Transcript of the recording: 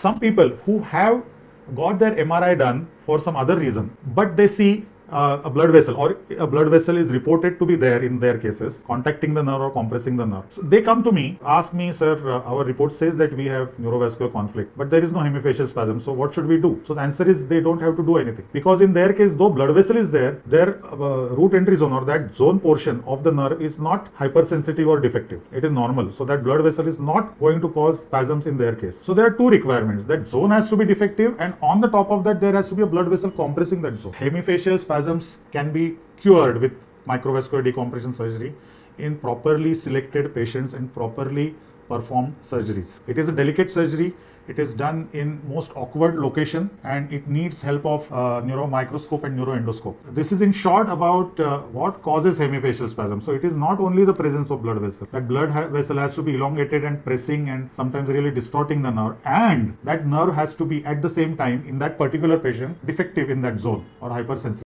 some people who have got their MRI done for some other reason, but they see uh, a blood vessel or a blood vessel is reported to be there in their cases, contacting the nerve or compressing the nerve. So they come to me, ask me, sir, uh, our report says that we have neurovascular conflict, but there is no hemifacial spasm. So what should we do? So the answer is they don't have to do anything because in their case, though blood vessel is there, their uh, root entry zone or that zone portion of the nerve is not hypersensitive or defective. It is normal. So that blood vessel is not going to cause spasms in their case. So there are two requirements. That zone has to be defective and on the top of that there has to be a blood vessel compressing that zone. Hemifacial spasms can be cured with microvascular decompression surgery in properly selected patients and properly performed surgeries. It is a delicate surgery. It is done in most awkward location and it needs help of uh, neuromicroscope and neuroendoscope. This is in short about uh, what causes hemifacial spasm. So it is not only the presence of blood vessel. That blood ha- vessel has to be elongated and pressing and sometimes really distorting the nerve and that nerve has to be at the same time in that particular patient defective in that zone or hypersensitive.